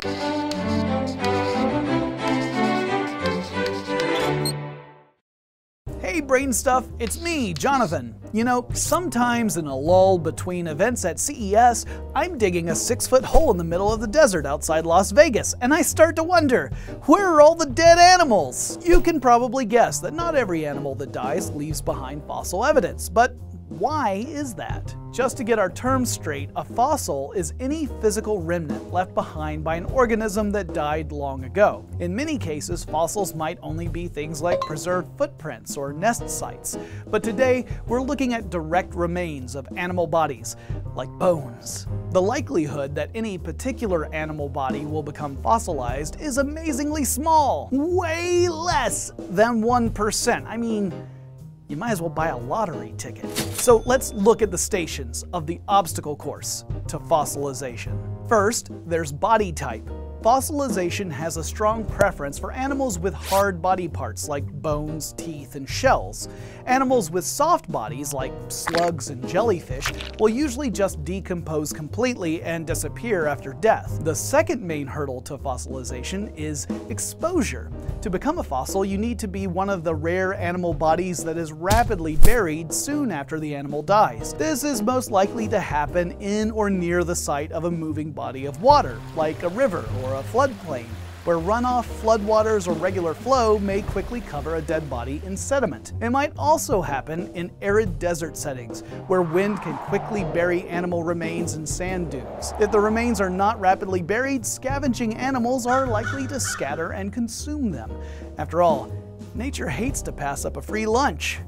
Hey brain stuff, it's me, Jonathan. You know, sometimes in a lull between events at CES, I'm digging a six foot hole in the middle of the desert outside Las Vegas, and I start to wonder, where are all the dead animals? You can probably guess that not every animal that dies leaves behind fossil evidence, but why is that? Just to get our terms straight, a fossil is any physical remnant left behind by an organism that died long ago. In many cases, fossils might only be things like preserved footprints or nest sites. But today, we're looking at direct remains of animal bodies, like bones. The likelihood that any particular animal body will become fossilized is amazingly small, way less than 1%. I mean, you might as well buy a lottery ticket. So let's look at the stations of the obstacle course to fossilization. First, there's body type. Fossilization has a strong preference for animals with hard body parts like bones, teeth, and shells. Animals with soft bodies like slugs and jellyfish will usually just decompose completely and disappear after death. The second main hurdle to fossilization is exposure. To become a fossil, you need to be one of the rare animal bodies that is rapidly buried soon after the animal dies. This is most likely to happen in or near the site of a moving body of water, like a river or or a floodplain, where runoff, floodwaters, or regular flow may quickly cover a dead body in sediment. It might also happen in arid desert settings, where wind can quickly bury animal remains in sand dunes. If the remains are not rapidly buried, scavenging animals are likely to scatter and consume them. After all, nature hates to pass up a free lunch.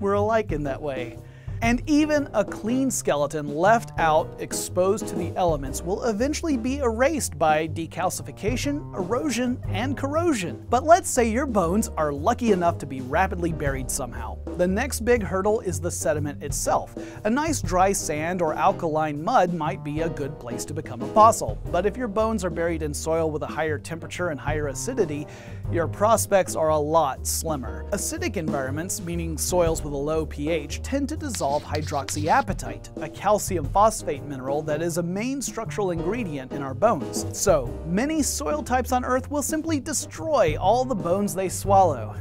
We're alike in that way. And even a clean skeleton left out exposed to the elements will eventually be erased by decalcification, erosion, and corrosion. But let's say your bones are lucky enough to be rapidly buried somehow. The next big hurdle is the sediment itself. A nice dry sand or alkaline mud might be a good place to become a fossil, but if your bones are buried in soil with a higher temperature and higher acidity, your prospects are a lot slimmer. Acidic environments, meaning soils with a low pH, tend to dissolve dissolve hydroxyapatite, a calcium phosphate mineral that is a main structural ingredient in our bones. So, many soil types on Earth will simply destroy all the bones they swallow.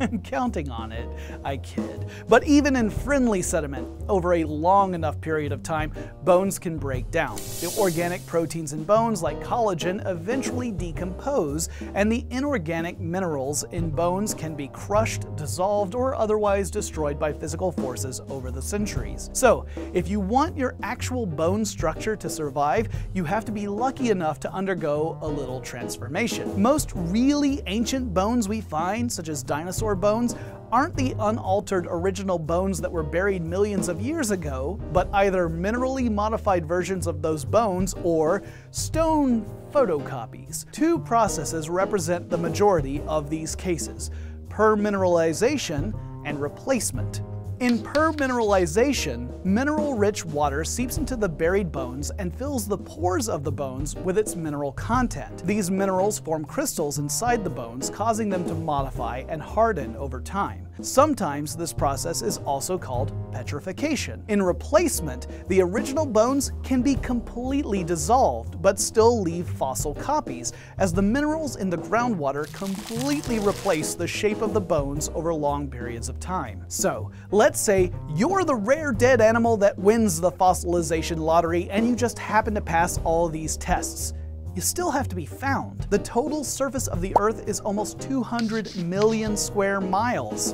I'm counting on it. I kid. But even in friendly sediment, over a long enough period of time, bones can break down. The organic proteins in bones, like collagen, eventually decompose, and the inorganic minerals in bones can be crushed, dissolved, or otherwise destroyed by physical forces over the centuries. So, if you want your actual bone structure to survive, you have to be lucky enough to undergo a little transformation. Most really ancient bones we find, such as dinosaurs dinosaur bones aren't the unaltered original bones that were buried millions of years ago, but either minerally modified versions of those bones or stone photocopies. Two processes represent the majority of these cases, permineralization and replacement. In permineralization, mineral-rich water seeps into the buried bones and fills the pores of the bones with its mineral content. These minerals form crystals inside the bones, causing them to modify and harden over time. Sometimes this process is also called petrification. In replacement, the original bones can be completely dissolved, but still leave fossil copies, as the minerals in the groundwater completely replace the shape of the bones over long periods of time. So, let's say you're the rare dead animal that wins the fossilization lottery and you just happen to pass all these tests you still have to be found. The total surface of the Earth is almost 200 million square miles.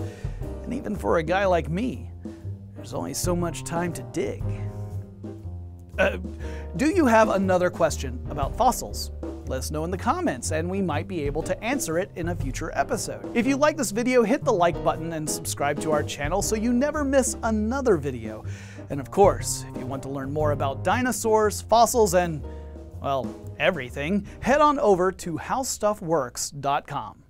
And even for a guy like me, there's only so much time to dig. Uh, do you have another question about fossils? Let us know in the comments and we might be able to answer it in a future episode. If you like this video, hit the like button and subscribe to our channel so you never miss another video. And of course, if you want to learn more about dinosaurs, fossils, and, well, everything, head on over to howstuffworks.com.